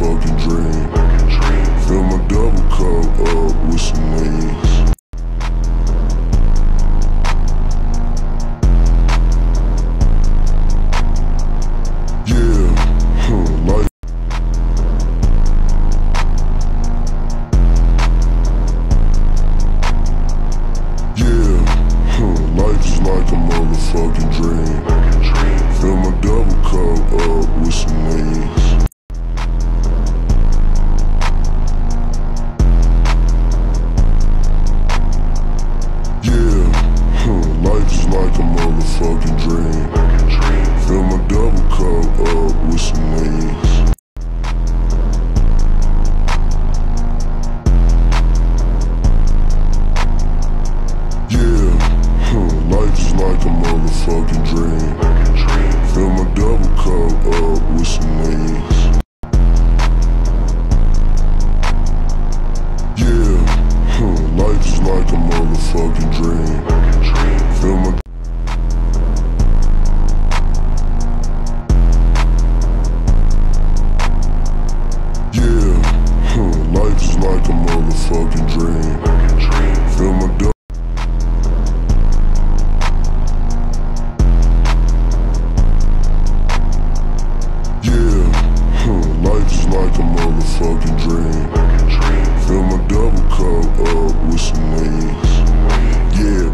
fucking dream. Fill my double cup up with some lean. dream. Feel my dog. Yeah, life is like a motherfucking dream. Fill my double cup up with some wings. Yeah,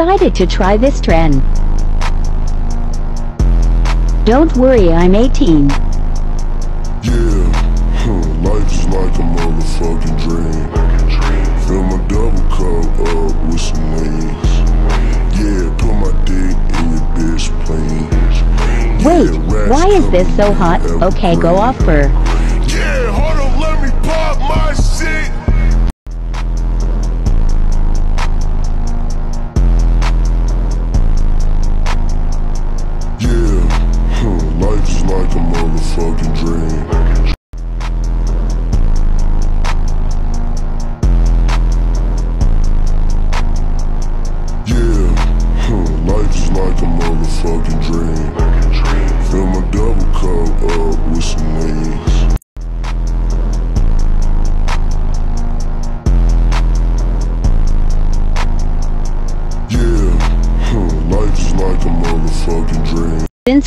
decided to try this trend. Don't worry, I'm 18. Yeah, like a motherfucking dream. Fill my double cup up with some wings. Yeah, put my dick in your bitch plane. Wait, why is this so hot? Okay, go off her.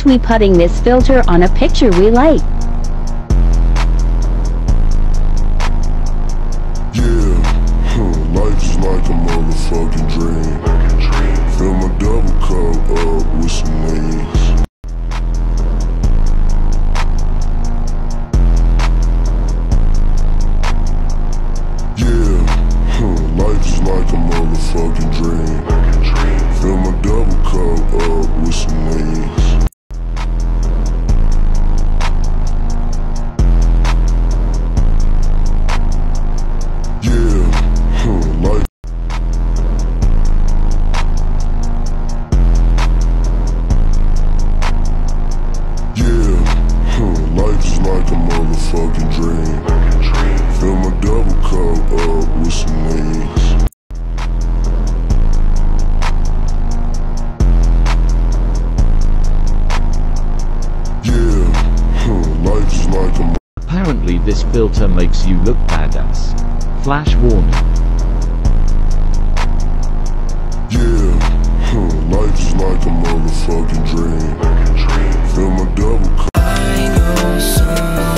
we putting this filter on a picture we like. filter makes you look badass. Flash warning. Yeah, huh, life is like a motherfucking dream. Feel my double. I know someone.